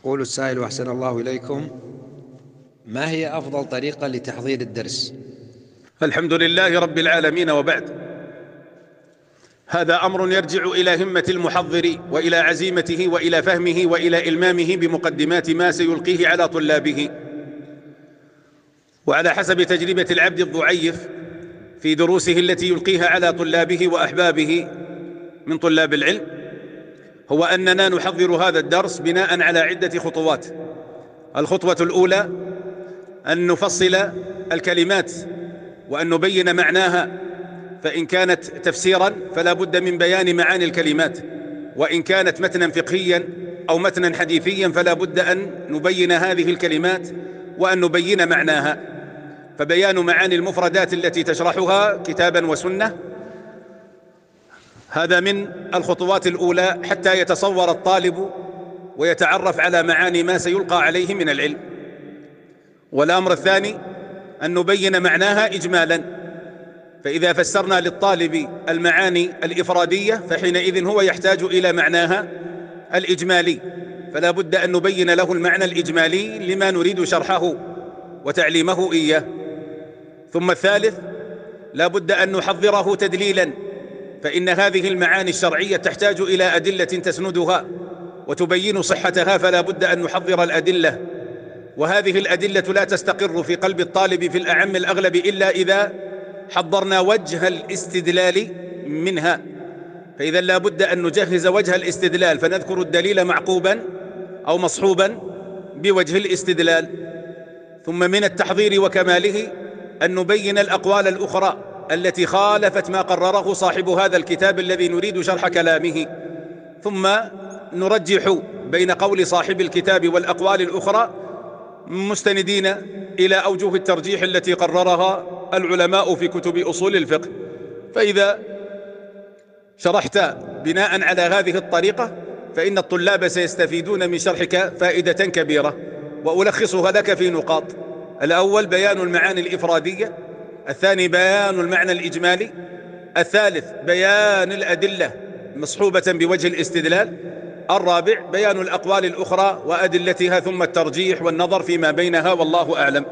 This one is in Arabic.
يقول السائل أحسن الله إليكم ما هي أفضل طريقة لتحضير الدرس؟ الحمد لله رب العالمين وبعد. هذا أمر يرجع إلى همة المحضر وإلى عزيمته وإلى فهمه وإلى إلمامه بمقدمات ما سيلقيه على طلابه. وعلى حسب تجربة العبد الضعيف في دروسه التي يلقيها على طلابه وأحبابه من طلاب العلم هو أننا نحضر هذا الدرس بناء على عدة خطوات. الخطوة الأولى أن نفصل الكلمات وأن نبين معناها فإن كانت تفسيرا فلا بد من بيان معاني الكلمات وإن كانت متنا فقهيا أو متنا حديثيا فلا بد أن نبين هذه الكلمات وأن نبين معناها. فبيان معاني المفردات التي تشرحها كتابا وسنة هذا من الخطوات الأولى حتى يتصور الطالب ويتعرف على معاني ما سيلقى عليه من العلم. والأمر الثاني أن نبين معناها إجمالا. فإذا فسرنا للطالب المعاني الإفرادية فحينئذ هو يحتاج إلى معناها الإجمالي. فلا بد أن نبين له المعنى الإجمالي لما نريد شرحه وتعليمه إياه. ثم الثالث لا بد أن نحضره تدليلا. فإن هذه المعاني الشرعية تحتاج إلى أدلة تسندها وتبين صحتها فلا بد أن نحضر الأدلة. وهذه الأدلة لا تستقر في قلب الطالب في الأعم الأغلب إلا إذا حضرنا وجه الاستدلال منها. فإذا لا بد أن نجهز وجه الاستدلال فنذكر الدليل معقوبا أو مصحوبا بوجه الاستدلال. ثم من التحضير وكماله أن نبين الأقوال الأخرى. التي خالفت ما قرره صاحب هذا الكتاب الذي نريد شرح كلامه. ثم نرجح بين قول صاحب الكتاب والأقوال الأخرى مستندين إلى أوجه الترجيح التي قررها العلماء في كتب أصول الفقه. فإذا شرحت بناء على هذه الطريقة فإن الطلاب سيستفيدون من شرحك فائدة كبيرة. وألخصها لك في نقاط. الأول بيان المعاني الإفرادية. الثاني بيان المعنى الإجمالي. الثالث بيان الأدلة مصحوبة بوجه الاستدلال. الرابع بيان الأقوال الأخرى وأدلتها ثم الترجيح والنظر فيما بينها والله أعلم.